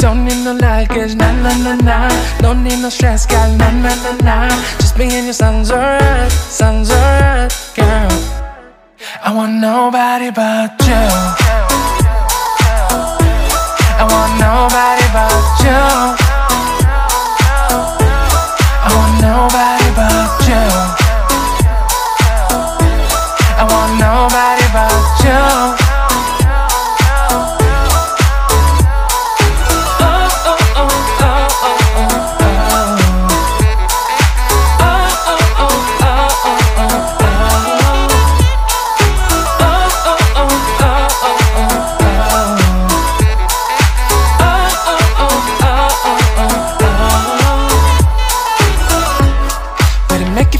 Don't need no luggage, nah, nah, nah, nah. Don't need no stress, girl, nah, nah, nah, nah. Just being in your son's alright, son's alright, girl. I want nobody but you.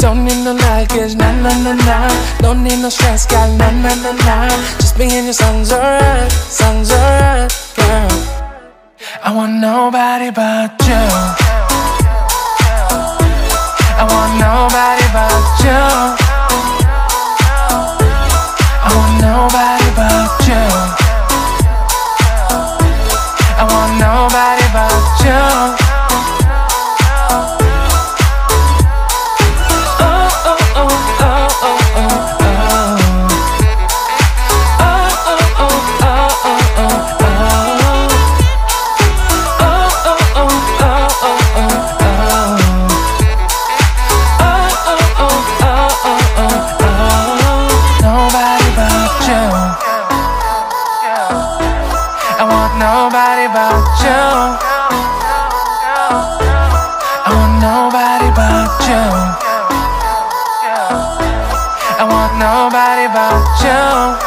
Don't need no luggage, nah, nah, nah, nah. Don't need no stress, girl, nah, nah, nah, nah. Just being your son's alright, son's alright, girl. I want nobody but you. I want nobody but you. I want nobody but you. I want nobody want nobody but you.